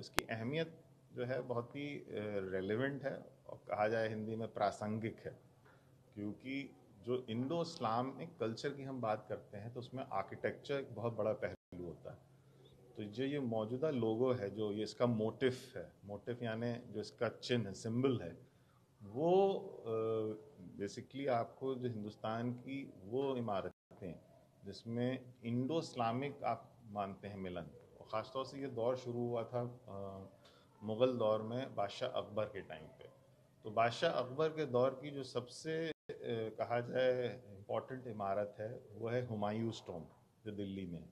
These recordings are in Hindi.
तो इसकी अहमियत जो है बहुत ही रेलिवेंट है और कहा जाए हिंदी में प्रासंगिक है। क्योंकि जो इंडो इस्लामिक कल्चर की हम बात करते हैं तो उसमें आर्किटेक्चर एक बहुत बड़ा पहलू होता है। तो जो ये मौजूदा लोगो है, जो ये इसका मोटिफ है मोटिफ यानी जो इसका चिन्ह है सिंबल है, वो बेसिकली आपको जो हिंदुस्तान की वो इमारतें जिसमें इंडो इस्लामिक आप मानते हैं मिलन। ख़ासतौर से ये दौर शुरू हुआ था मुग़ल दौर में बादशाह अकबर के टाइम पे। तो बादशाह अकबर के दौर की जो सबसे कहा जाए इम्पोर्टेंट इमारत है वो है हुमायूं स्टोम जो दिल्ली में।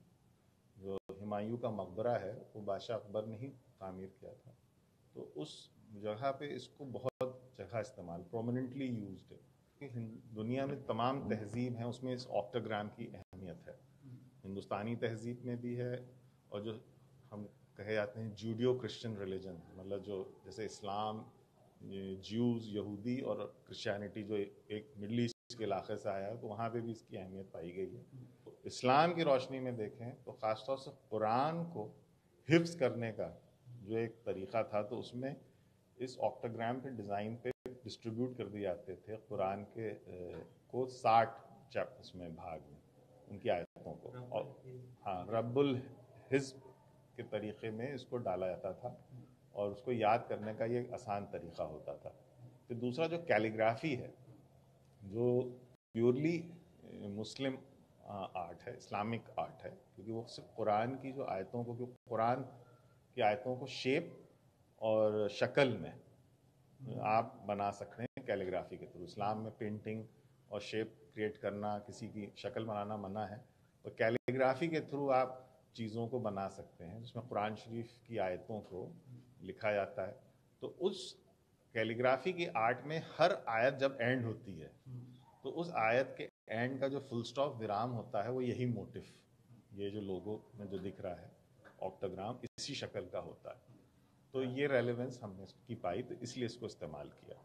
जो हुमायूं का मकबरा है वो बादशाह अकबर ने ही तामीर किया था। तो उस जगह पे इसको बहुत जगह इस्तेमाल प्रोमिनेंटली यूज़ है। दुनिया में तमाम तहजीब हैं उसमें इस ऑक्टोग्राम की अहमियत है। हिंदुस्तानी तहजीब में भी है और जो हम कहे जाते हैं जूडियो क्रिश्चियन रिलीजन मतलब जो जैसे इस्लाम ज्यूज़ यहूदी और क्रिश्चियनिटी जो एक मिडल ईस्ट के इलाके से आया है तो वहाँ पे भी इसकी अहमियत पाई गई है। तो इस्लाम की रोशनी में देखें तो ख़ासतौर से कुरान को हिफ्स करने का जो एक तरीक़ा था तो उसमें इस ऑक्टोग्राम के डिज़ाइन पे डिस्ट्रीब्यूट कर दिए जाते थे कुरान के को साठ चैप्टर्स में भाग में उनकी आयतों को। और हाँ रब्बुल हिज्ब के तरीक़े में इसको डाला जाता था और उसको याद करने का ये आसान तरीक़ा होता था। फिर दूसरा जो कैलीग्राफी है, जो प्योरली मुस्लिम आर्ट है, इस्लामिक आर्ट है, क्योंकि वो सिर्फ़ कुरान की जो आयतों को, क्योंकि कुरान की आयतों को शेप और शक्ल में आप बना सकते हैं कैलीग्राफी के थ्रू। इस्लाम में पेंटिंग और शेप क्रिएट करना, किसी की शक्ल बनाना मना है। तो कैलीग्राफी के थ्रू आप चीज़ों को बना सकते हैं, जिसमें कुरान शरीफ की आयतों को लिखा जाता है। तो उस कैलीग्राफी की आर्ट में हर आयत जब एंड होती है तो उस आयत के एंड का जो फुल स्टॉप विराम होता है, वो यही मोटिफ ये जो लोगों में जो दिख रहा है ऑक्टोग्राम इसी शक्ल का होता है। तो ये रेलेवेंस हमने की पाई तो इसलिए इसको इस्तेमाल किया।